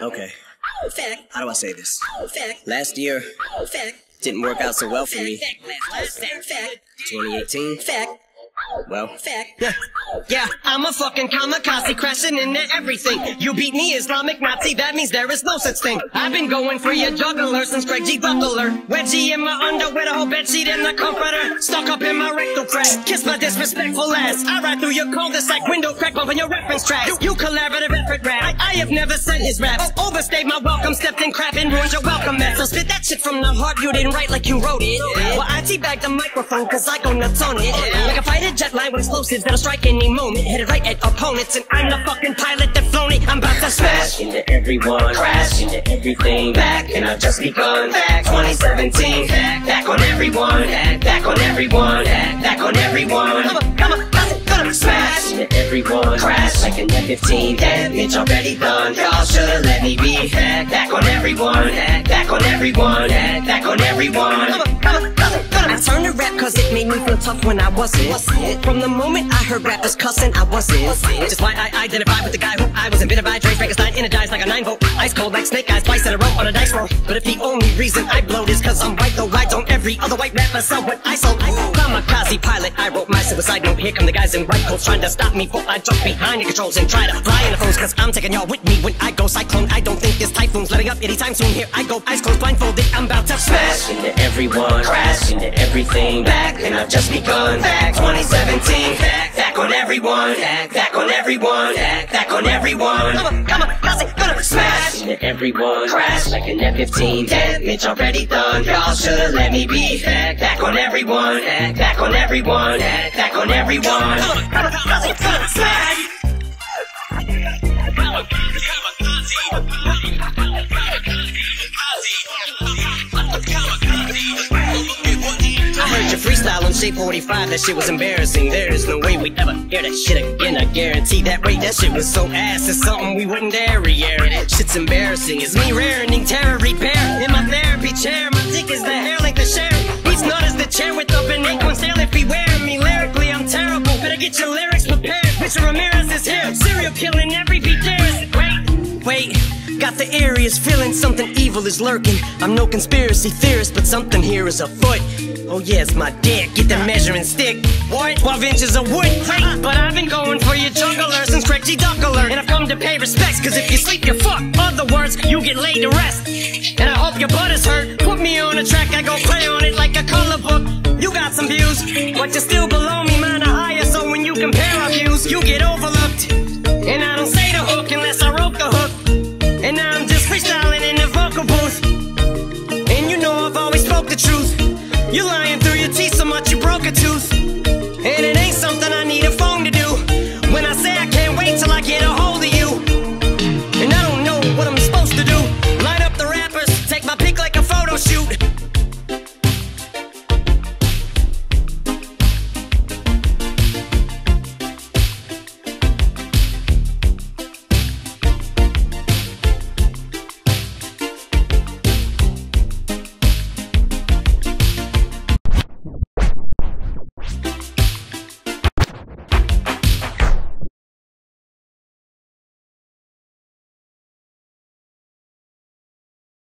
Okay, Fact. how do I say this? Fact. Last year Fact. didn't work out so well for me. Fact. Fact. 2018, Fact. Well, Fact. Yeah, yeah, I'm a fucking kamikaze crashing into everything. You beat me, Islamic Nazi, that means there is no such thing. I've been going for your juggler since Greg G. Buckler. Wedgie in my underwear, a whole bedsheet in the comforter. Stuck up in my rectal crack. Kiss my disrespectful ass. I ride through your cul-de-sac window crack bumping your reference tracks. You, you collaborative effort rap. I, I have never said his raps. O- overstayed my welcome, stepped in crap and ruined your welcome mat. So spit that shit from the heart, you didn't write like you wrote it. Well, I teabag the microphone cause I go nuts on it. Like a jet line with explosives that'll strike any moment. Headed right at opponents, and I'm the fucking pilot that flown it. I'm about to smash into everyone, crash into everything. Back, and I've just begun. Back 2017, back, back on everyone, back, back on everyone, back, back on everyone. Come on, come on, gonna, gonna smash into everyone, crash like an F-15. Damage already done. Y'all should've let me be. Back, back on everyone, back, back on everyone, back, back on everyone. Come on, come on, to rap cause it made me feel tough when I wasn't. From the moment I heard rappers cussing, I wasn't. Which is why I identified with the guy who I was embittered by. Dre Frankenstein, energized like a 9 volt. Ice cold like snake eyes, twice in a row on a dice roll. But if the only reason I blowed is cause I'm white, though why don't every other white rapper sell what I sold? Kamikaze pilot, I wrote my suicide note. Here come the guys in white coats trying to stop me before I jump behind the controls and try to fly in the phones. Cause I'm taking y'all with me when I go cyclone. I don't think this typhoon's letting up anytime soon. Here I go, eyes closed, blindfolded. I'm about to smash into everyone, crash into everything. Back, and I've just begun. Back 2017, back, back on everyone, back, back on everyone, back, back on everyone. Come on, come on, it gonna smash into everyone, crash like an F-15. Damage already done. Y'all should've let me be. Back, back on everyone, back, on everyone, back, on everyone. Heard your freestyle on Shade 45, that shit was embarrassing. There is no way we'd ever hear that shit again. I guarantee that way, that shit was so ass. It's something we wouldn't dare re-air. That shit's embarrassing. It's me raring terror repair. In my therapy chair, my dick is the hair get your lyrics prepared. Mr. Ramirez is here. Serial killing every beat there is. Wait, wait. Got the eeriest feeling something evil is lurking. I'm no conspiracy theorist, but something here is afoot. Oh yeah, it's my dick. Get the measuring stick. What? 12 inches of wood. Great, but I've been going for your juggler since Craig G. Duckler. And I've come to pay respects, cause if you sleep, you fuck. Other words, you get laid to rest. And I hope your butt is hurt. Put me on a track, I go play on it like a color book. You got some views, but you're still below You lying.